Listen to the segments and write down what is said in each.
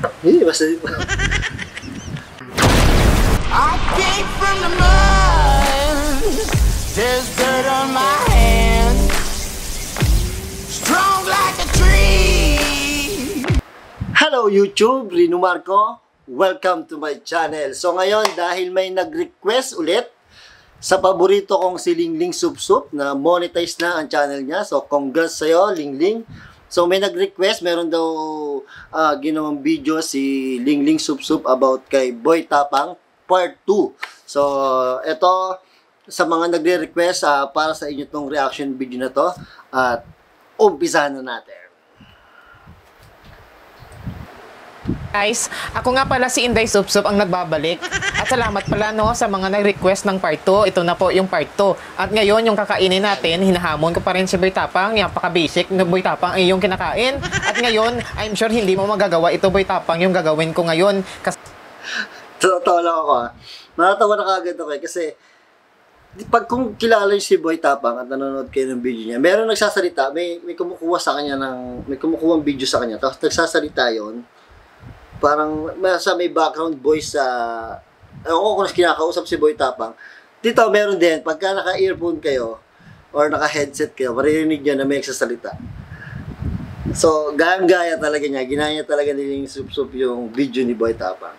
Hindi, basta... I came from the mud. There's dirt on my hands. Strong like a tree. Hello YouTube, Rino Marco. Welcome to my channel. So ngayon, dahil may nag-request ulit sa paborito kong si Lingling Sup Sup na monetize na ang channel niya. So congrats sa'yo, Lingling. So may nag-request, meron daw ah, ginawang video si Lingling Sup Sup about kay Boy Tapang part 2. So ito sa mga nagre-request ah, para sa inyo tong reaction video na to at umpisahan na natin. Guys, ako nga pala si Inday Supsup ang nagbabalik. At salamat pala no sa mga nag-request ng part 2. Ito na po yung part 2. At ngayon, yung kakainin natin, hinahamon ko pa rin si Boy Tapang. Napaka-basic na Boy Tapang ay yung kinakain. At ngayon, I'm sure hindi mo magagawa ito Boy Tapang yung gagawin ko ngayon. Kasi Totoo lang ako ah. Natatawa na kagad ako eh. Kasi, pag kung kilala si Boy Tapang at nanonood kayo ng video niya, meron nagsasalita, may, may kumukuha sa kanya ng, may kumukuha video sa kanya, tapos nagsasalita yon parang sa may background voice sa, ewan ko kung kinakausap si Boy Tapang, dito meron din, pagka naka-earphone kayo, or naka-headset kayo, maririnig nyo na may nagsasalita. So, gayang-gaya talaga niya, ginaya talaga nila yung sup-sup yung video ni Boy Tapang.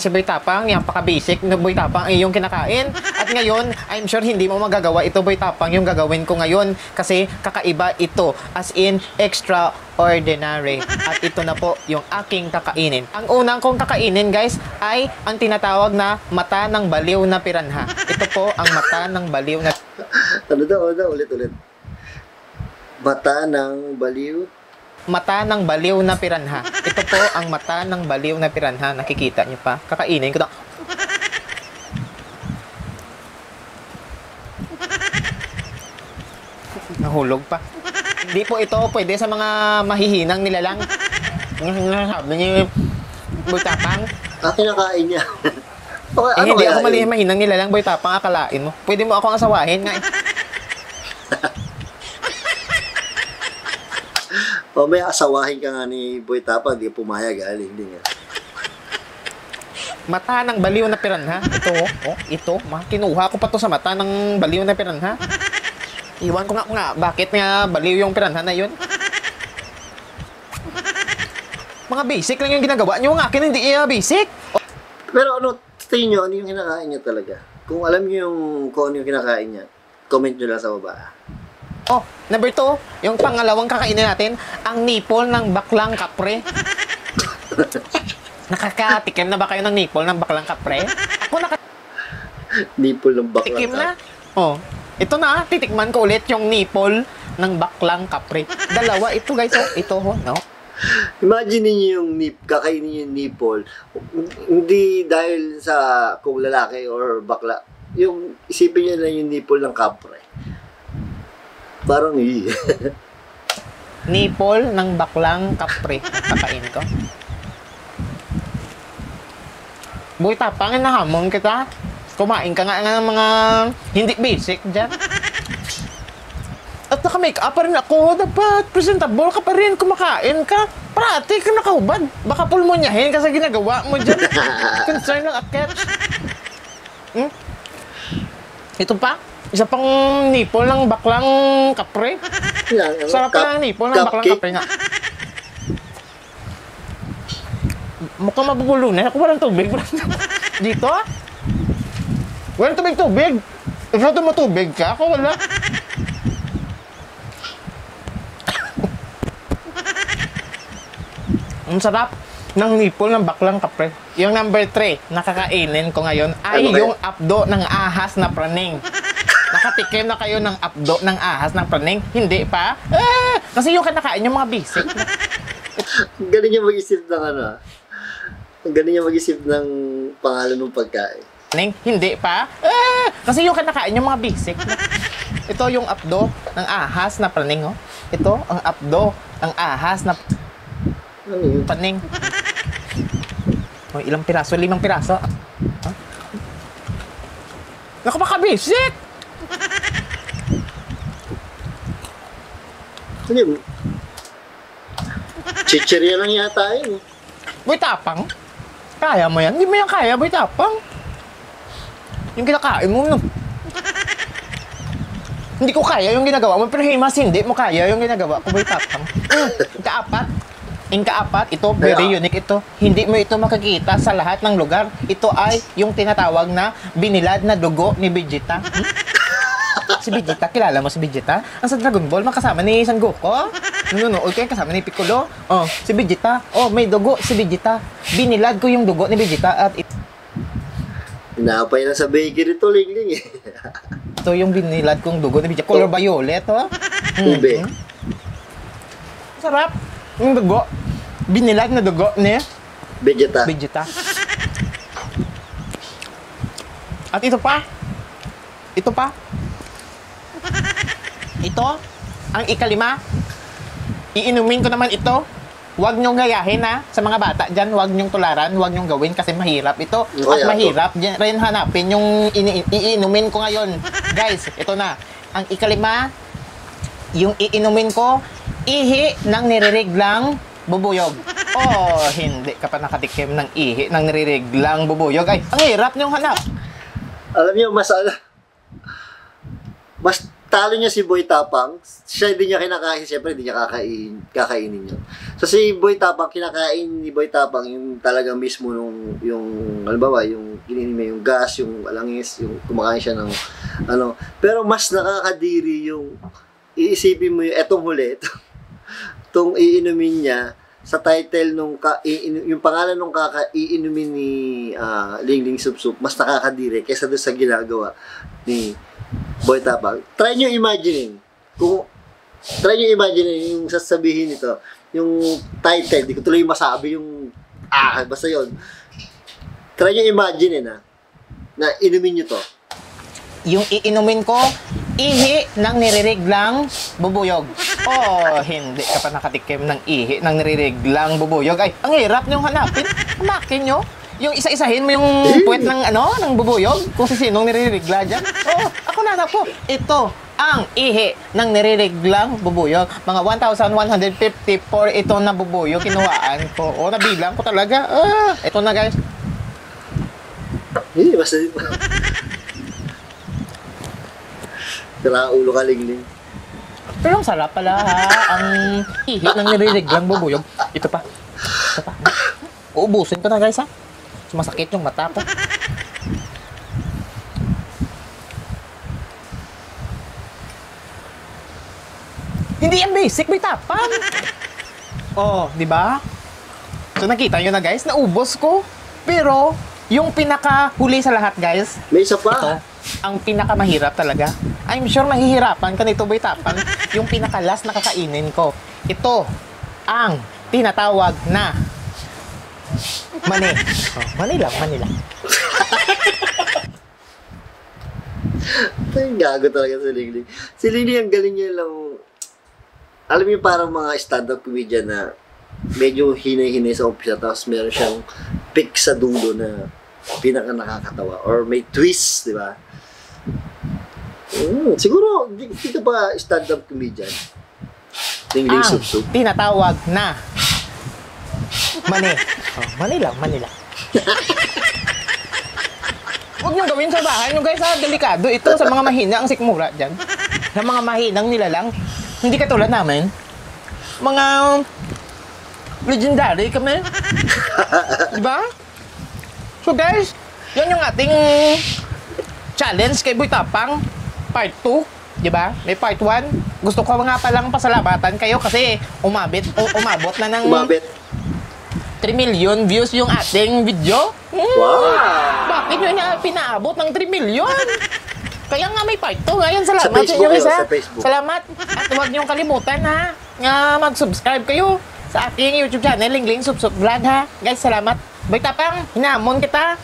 Si Boy Tapang, napaka-basic na Boy Tapang ay yung kinakain. At ngayon, I'm sure hindi mo magagawa ito Boy Tapang yung gagawin ko ngayon. Kasi kakaiba ito. As in, extraordinary. At ito na po yung aking kakainin. Ang unang kong kakainin guys ay ang tinatawag na mata ng baliw na piranha. Ito po ang mata ng baliw na Ano daw, ano ulit, ulit. Mata ng baliw. Mata ng baliw na piranha. Ito po ang mata ng baliw na piranha. Nakikita niyo pa? Kakainin ko to. Nahulog pa. Hindi po ito pwede sa mga mahihinang nilalang. Sabi niyo, butapang. Ah, kinakain niya. okay, Eh, ano hindi ako yun? mali mahinang nilalang, boy tapang akalain mo. Pwede mo akong asawahin nga. eh. O, may asawahin ka nga ni Boy Tapang, di pumayag, ah, hindi nga. Mata ng baliw na piranha. Ito, oh, oh, ito. Ma, kinuha ko pa to sa mata ng baliw na piranha. Iwan ko nga nga, bakit nga baliw yung piranha na yun? Mga basic lang yung ginagawa nyo. Ang akin hindi iya basic. Pero ano, tingin nyo, ano yung kinakain niya talaga? Kung alam niyo yung kung ano yung kinakain niya, comment nyo lang sa baba. Oh, number two, yung pangalawang kakainin natin, ang nipple ng baklang kapre. Nakakatikim na ba kayo ng nipple ng baklang kapre? Ako Nipple ng baklang. nakatikim na. Oh, ito na, titikman ko ulit yung nipple ng baklang kapre. Dalawa ito guys, oh. Ito, oh, no? Imagine niyo yung nip, kakainin niyo yung nipple. Hindi dahil sa kung lalaki or bakla. Yung isipin niyo lang yung nipple ng kapre. Parang eh. Nipple ng baklang kapre. Kakain ko. Boy, tapang na hamon kita. Kumain ka nga ng mga hindi basic dyan. At naka-make up pa rin ako. Dapat presentable ka pa rin. Kumakain ka. Parati ka nakahubad. Baka pulmonyahin ka sa ginagawa mo dyan. Concern ng akit. Hmm? Ito pa. Isa pang nipple ng baklang kapre. Yan, Sarap cup- pala ng baklang kape nga. Mukhang mabubulunan. Ako walang tubig. Dito. Walang tubig tubig. Ikaw tumatubig ka? Ako wala. Ang sarap ng nipple ng baklang kapre. Yung number 3, nakakainin ko ngayon ay Ano yung apdo ng ahas na praning. Nakatikim na kayo ng apdo ng ahas ng praning? Hindi pa? Eh, kasi yung kinakain yung mga basic. Galing niya mag-isip ng ano. ah. Galing niya mag-isip ng pangalan ng pagkain. Praning? Hindi pa? Eh, kasi yung kinakain yung mga basic. Ito yung apdo ng ahas na praning, oh. Ito ang apdo ng ahas na Ano yun? praning. Oh, ilang piraso? Limang piraso. Huh? Naku, baka basic! Yun? Chichirya lang yata yun. Boy Tapang? Kaya mo yan? Hindi mo yan kaya, Boy Tapang. Yung kinakain mo, no? Hindi ko kaya yung ginagawa mo, pero Himas, hindi mo kaya yung ginagawa ko, Boy Tapang. Mm, ikaapat. Ikaapat, ito, very Kaya- unique ito. Hindi mo ito makikita sa lahat ng lugar. Ito ay yung tinatawag na binilad na dugo ni Vegeta. Hmm? Si Vegeta, kilala mo si Vegeta? Ang sa Dragon Ball, makasama ni San Goku. Nunood kayo kasama ni Piccolo. Oh, si Vegeta. Oh, may dugo si Vegeta. Binilad ko yung dugo ni Vegeta at Inapay na sa bakery to, Lingling eh. ito yung binilad kong dugo ni Vegeta. Color violet, oh. Ube. Sarap. Yung dugo. Binilad na dugo ni Vegeta. Vegeta. At ito pa. Ito pa. Ito, ang ikalima. Iinumin ko naman ito. Huwag niyong gayahin ha. Sa mga bata dyan, huwag niyong tularan, huwag niyong gawin kasi mahirap ito. Oh, At yeah, mahirap dyan rin hanapin yung ini- iinumin ko ngayon. Guys, ito na. Ang ikalima, yung iinumin ko, ihi ng nirireglang bubuyog. Oh, hindi ka pa nakatikim ng ihi ng nirireglang bubuyog. Ay, ang hirap niyong hanap. Alam niyo, mas mas talo niya si Boy Tapang. Siya hindi niya kinakain. Siyempre, hindi niya kakain, kakainin yun. So, si Boy Tapang, kinakain ni Boy Tapang yung talagang mismo nung, yung, halimbawa, yung kininin mo yung gas, yung alangis, yung kumakain siya ng, ano. Pero mas nakakadiri yung, iisipin mo yung, etong huli, itong iinumin niya, sa title nung ka, yung pangalan nung kaka iinumin ni ah, Ling Ling Sup Sup mas nakakadiri kaysa doon sa ginagawa ni Boy Tapang. Try nyo imagine kung try nyo imagine yung sasabihin nito yung title, di ko tuloy masabi yung ah, basta yon Try nyo imagine na na inumin nyo to. Yung iinumin ko, ihi ng nirireglang bubuyog. Oh, hindi ka pa nakatikim ng ihi ng nirireglang bubuyog. Ay, ang hirap niyong hanapin. Hamakin nyo. Yung isa-isahin mo yung puwet ng ano, ng bubuyog, kung si sinong niriregla dyan. Oh, ako na ko. Ito ang ihi ng nirireglang bubuyog. Mga 1,150 for ito na bubuyog kinuhaan ko. Oh, nabilang ko talaga. Ah, ito na guys. Eh, basta Tira ulo ka Ling Ling. Pero ang sarap pala ha. Ang ihi ng nirireglang bubuyog. Ito pa. Ito pa. Uubusin ko na guys ha. Sumasakit yung mata ko. Hindi yan basic, may tapang. Oh, di ba? So nakita nyo na guys, naubos ko. Pero, yung pinaka-huli sa lahat guys, May isa pa. ito, ang pinakamahirap talaga. I'm sure mahihirapan ka nito, Boy Tapan. Yung pinaka-last na kakainin ko. Ito, ang tinatawag na mani. Oh, mani lang, mani lang. Ay, gago talaga si Ling Ling. Si Ling Ling, ang galing niya lang. Alam yung parang mga stand-up comedian na medyo hinay-hinay sa umpisa tapos meron siyang pick sa dulo na pinaka nakakatawa or may twist, di ba? Mm, siguro, di, di ka ba stand-up comedian? Ling Ling Ang Sup Sup. tinatawag na mani. Oh, mani lang, mani lang. Huwag niyong gawin sa bahay nyo guys ha, delikado. Ito sa mga mahina ang sikmura dyan. Sa mga mahinang nilalang, hindi katulad namin. Mga legendary kami. Di ba? So guys, yan yung ating challenge kay Boy Tapang. Part 2. Di ba? May part 1. Gusto ko nga palang pasalamatan kayo kasi umabit, u- umabot na ng Umabit. 3 million views yung ating video. Hmm, Wow! Bakit nyo na pinaabot ng 3 million? Kaya nga may part 2. Ngayon, salamat Sa Facebook inyo, isa. sa Facebook. Salamat. At huwag niyong kalimutan ha. Nga mag-subscribe kayo sa aking YouTube channel, Lingling Sup Vlog ha. Guys, salamat. Boy Tapang, hinamon kita.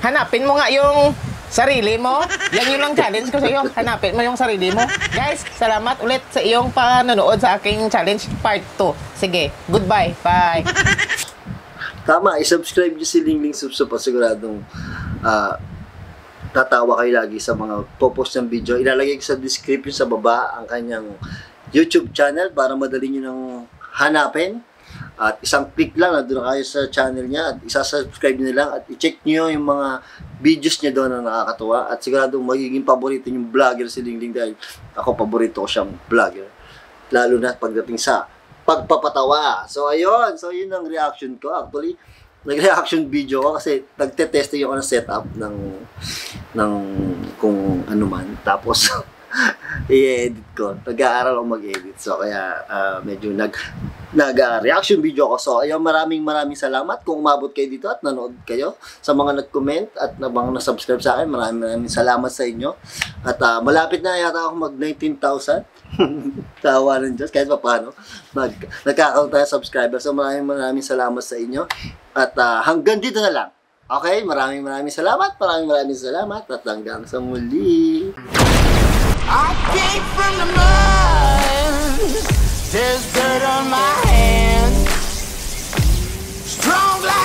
Hanapin mo nga yung sarili mo. Yan yung lang challenge ko sa iyo. Hanapin mo yung sarili mo. Guys, salamat ulit sa iyong panonood sa aking challenge part 2. Sige, goodbye. Bye. Tama, i-subscribe nyo si Ling Ling Sup Sup at siguradong ah, tatawa kayo lagi sa mga popost ng video. Ilalagay ko sa description sa baba ang kanyang YouTube channel para madali nyo nang hanapin. At isang click lang, nandun na kayo sa channel niya at isa-subscribe niyo lang at i-check niyo yung mga videos niya doon na nakakatuwa at siguradong magiging paborito yung vlogger si Lingling dahil ako paborito ko siyang vlogger. Lalo na pagdating sa pagpapatawa. So ayun, so yun ang reaction ko. Actually, nag-reaction video ko kasi nagte-testing ako ng setup ng ng kung ano man. Tapos i-edit ko. Nag-aaral ako mag-edit. So, kaya ah, medyo nag nag-reaction video ako. So, ayun, maraming maraming salamat kung umabot kayo dito at nanood kayo. Sa mga nag-comment at na mga na-subscribe sa akin, maraming maraming salamat sa inyo. At ah, malapit na yata ako mag 19,000. Tawa ng Diyos, kahit pa paano. Mag, nagkakaroon tayo subscribers. So maraming maraming salamat sa inyo. At uh, hanggang dito na lang. Okay, maraming maraming salamat. Maraming maraming salamat. At hanggang sa muli. I came from the mud There's dirt on my hands Strong like